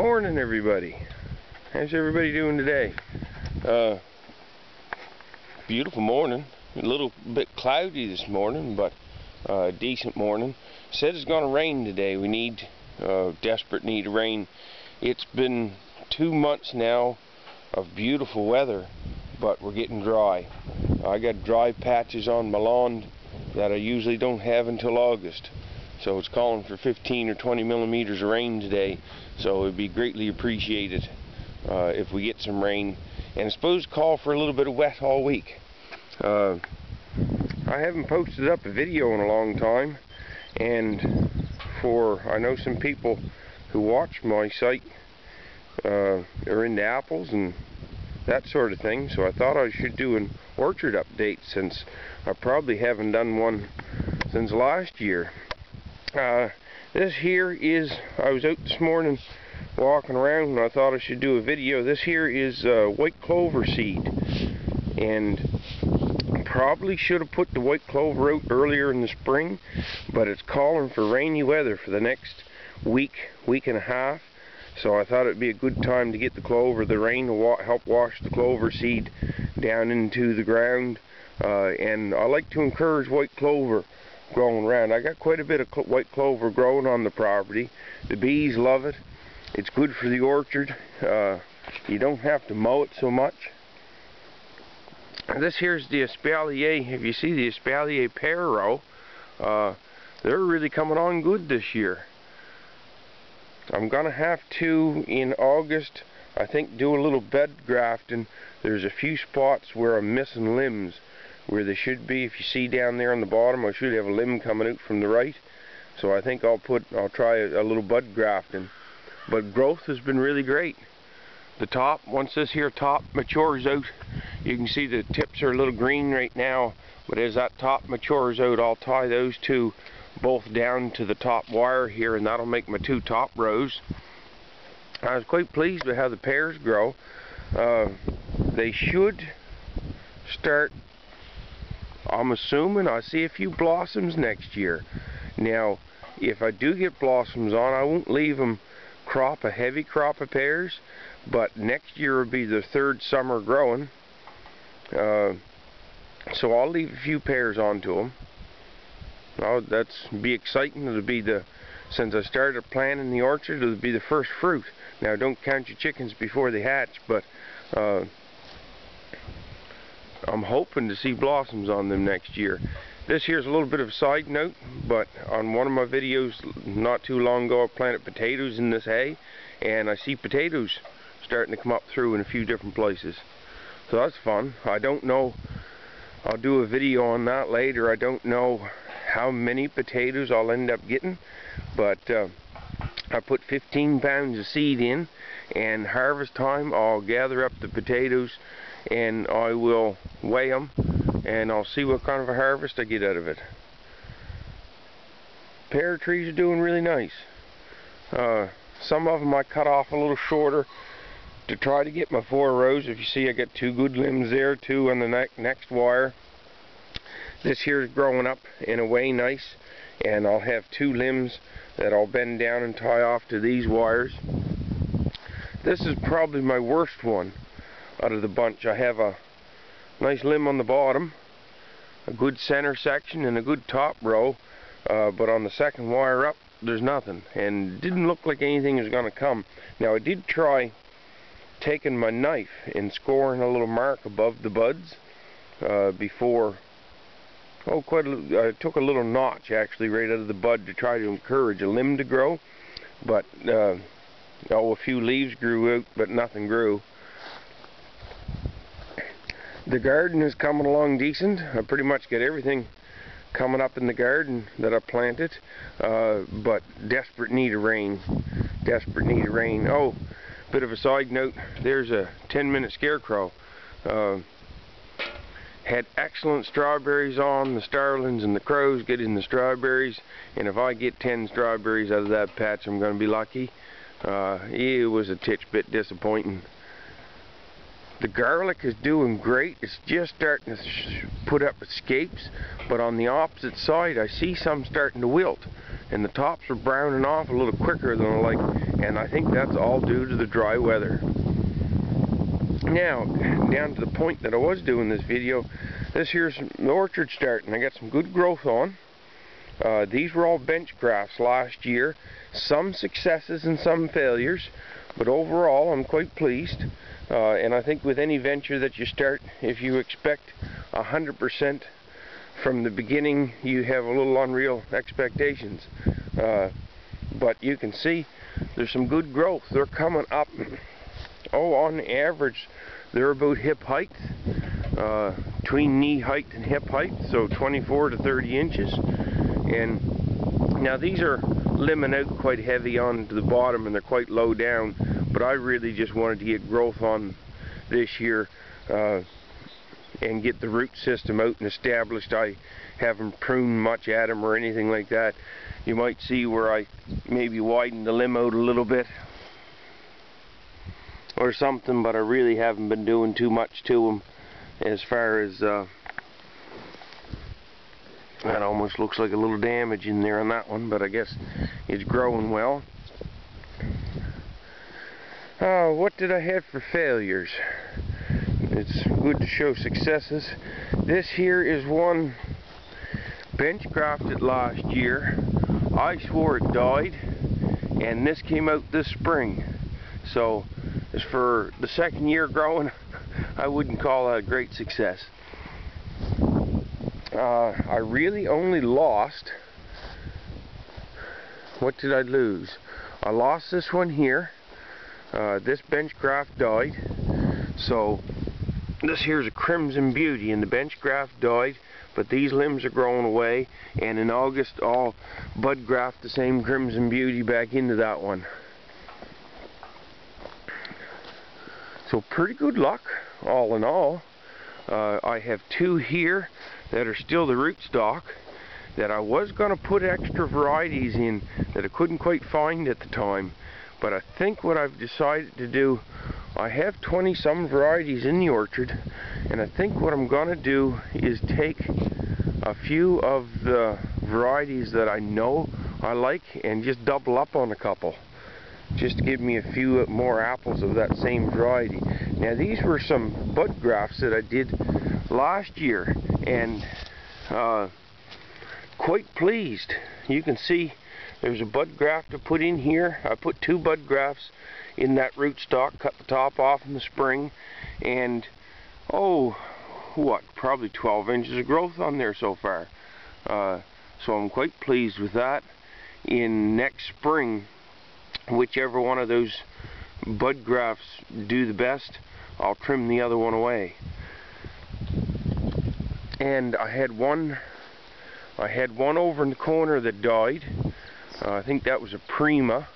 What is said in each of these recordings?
Morning everybody. How's everybody doing today? Uh, beautiful morning. A little bit cloudy this morning, but uh, decent morning. Said it's going to rain today. We need, uh, desperate need of rain. It's been two months now of beautiful weather, but we're getting dry. I got dry patches on my lawn that I usually don't have until August. So it's calling for 15 or 20 millimeters of rain today. So it'd be greatly appreciated uh, if we get some rain. And I suppose call for a little bit of wet all week. Uh, I haven't posted up a video in a long time. And for, I know some people who watch my site uh, are into apples and that sort of thing. So I thought I should do an orchard update since I probably haven't done one since last year. Uh, this here is, I was out this morning walking around and I thought I should do a video. This here is uh, white clover seed. And probably should have put the white clover out earlier in the spring, but it's calling for rainy weather for the next week, week and a half. So I thought it'd be a good time to get the clover. The rain will wa help wash the clover seed down into the ground. Uh, and I like to encourage white clover growing around. I got quite a bit of cl white clover growing on the property. The bees love it. It's good for the orchard. Uh, you don't have to mow it so much. This here's the espalier. If you see the espalier pear row, uh, they're really coming on good this year. I'm gonna have to in August I think do a little bud grafting. There's a few spots where I'm missing limbs where they should be. If you see down there on the bottom, I should have a limb coming out from the right. So I think I'll put, I'll try a, a little bud grafting. But growth has been really great. The top, once this here top matures out, you can see the tips are a little green right now. But as that top matures out, I'll tie those two both down to the top wire here, and that'll make my two top rows. I was quite pleased with how the pears grow. Uh, they should start I'm assuming I see a few blossoms next year. Now, if I do get blossoms on, I won't leave them crop a heavy crop of pears, but next year will be the third summer growing. Uh, so I'll leave a few pears onto them. Oh, that's be exciting. It'll be the since I started planting the orchard, it'll be the first fruit. Now, don't count your chickens before they hatch, but uh, I'm hoping to see blossoms on them next year. This here's a little bit of a side note, but on one of my videos not too long ago I planted potatoes in this hay, and I see potatoes starting to come up through in a few different places. So that's fun. I don't know, I'll do a video on that later. I don't know how many potatoes I'll end up getting, but uh, I put 15 pounds of seed in, and harvest time I'll gather up the potatoes and I will weigh them and I'll see what kind of a harvest I get out of it. Pear trees are doing really nice. Uh, some of them I cut off a little shorter to try to get my four rows. If you see I got two good limbs there, two on the ne next wire. This here is growing up in a way nice and I'll have two limbs that I'll bend down and tie off to these wires. This is probably my worst one out of the bunch. I have a nice limb on the bottom, a good center section, and a good top row. Uh, but on the second wire up, there's nothing. And didn't look like anything was going to come. Now, I did try taking my knife and scoring a little mark above the buds uh, before oh quite a, I took a little notch actually right out of the bud to try to encourage a limb to grow but uh, oh a few leaves grew out but nothing grew the garden is coming along decent. I pretty much get everything coming up in the garden that I planted, uh, but desperate need of rain. Desperate need of rain. Oh, bit of a side note, there's a 10 minute scarecrow. Uh, had excellent strawberries on, the starlings and the crows get in the strawberries, and if I get 10 strawberries out of that patch, I'm going to be lucky. Uh, it was a titch bit disappointing. The garlic is doing great. It's just starting to put up scapes, but on the opposite side, I see some starting to wilt, and the tops are browning off a little quicker than I like, and I think that's all due to the dry weather. Now, down to the point that I was doing this video, this here's the orchard starting. I got some good growth on. Uh, these were all bench grafts last year. Some successes and some failures, but overall I'm quite pleased. Uh, and I think with any venture that you start, if you expect 100% from the beginning, you have a little unreal expectations. Uh, but you can see there's some good growth. They're coming up. Oh, on average, they're about hip height, uh, between knee height and hip height, so 24 to 30 inches. And now these are limbing out quite heavy onto the bottom and they're quite low down but I really just wanted to get growth on this year uh, and get the root system out and established. I haven't pruned much at them or anything like that. You might see where I maybe widened the limb out a little bit or something, but I really haven't been doing too much to them as far as uh, that almost looks like a little damage in there on that one, but I guess it's growing well. Oh, what did I have for failures? It's good to show successes. This here is one bench grafted last year. I swore it died, and this came out this spring. So, as for the second year growing, I wouldn't call that a great success. Uh, I really only lost, what did I lose? I lost this one here uh, this bench graft died, so this here's a Crimson Beauty, and the bench graft died, but these limbs are growing away, and in August I'll bud graft the same Crimson Beauty back into that one. So pretty good luck, all in all. Uh, I have two here that are still the rootstock that I was going to put extra varieties in that I couldn't quite find at the time. But I think what I've decided to do, I have 20 some varieties in the orchard, and I think what I'm going to do is take a few of the varieties that I know I like and just double up on a couple just to give me a few more apples of that same variety. Now these were some bud grafts that I did last year and uh, quite pleased. You can see there's a bud graft to put in here. I put two bud grafts in that rootstock, cut the top off in the spring, and oh, what, probably 12 inches of growth on there so far. Uh, so I'm quite pleased with that. In next spring, whichever one of those bud grafts do the best, I'll trim the other one away. And I had one I had one over in the corner that died uh, I think that was a Prima,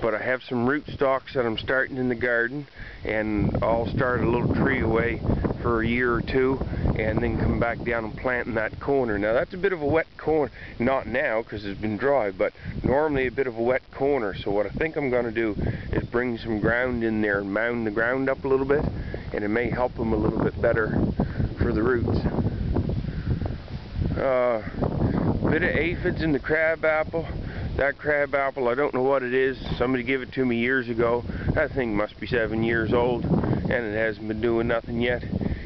but I have some rootstocks that I'm starting in the garden, and I'll start a little tree away for a year or two, and then come back down and plant in that corner. Now that's a bit of a wet corner, not now because it's been dry, but normally a bit of a wet corner. So what I think I'm going to do is bring some ground in there and mound the ground up a little bit, and it may help them a little bit better for the roots. Uh, bit of aphids in the crabapple. That crab apple, I don't know what it is. Somebody gave it to me years ago. That thing must be seven years old, and it hasn't been doing nothing yet.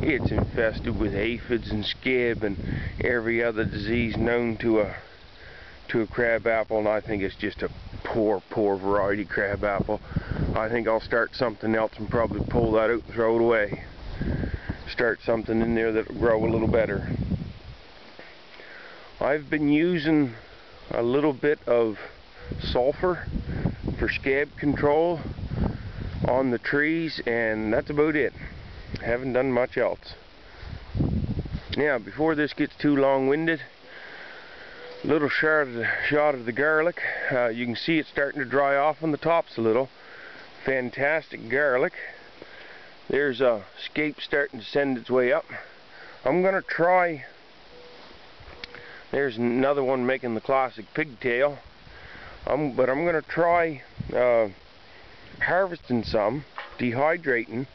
It's infested with aphids and scab and every other disease known to a to a crab apple, and I think it's just a poor, poor variety crab apple. I think I'll start something else and probably pull that out and throw it away. Start something in there that'll grow a little better. I've been using a little bit of sulfur for scab control on the trees and that's about it. Haven't done much else. Now before this gets too long-winded, little shot of, the, shot of the garlic. Uh, you can see it starting to dry off on the tops a little. Fantastic garlic. There's a scape starting to send its way up. I'm going to try there's another one making the classic pigtail. Um, but I'm going to try uh, harvesting some, dehydrating,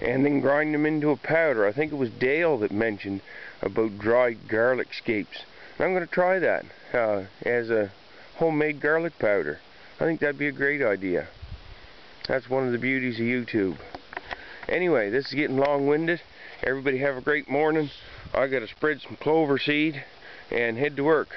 and then grind them into a powder. I think it was Dale that mentioned about dried garlic scapes. And I'm going to try that uh, as a homemade garlic powder. I think that'd be a great idea. That's one of the beauties of YouTube. Anyway, this is getting long-winded. Everybody have a great morning. I got to spread some clover seed and head to work.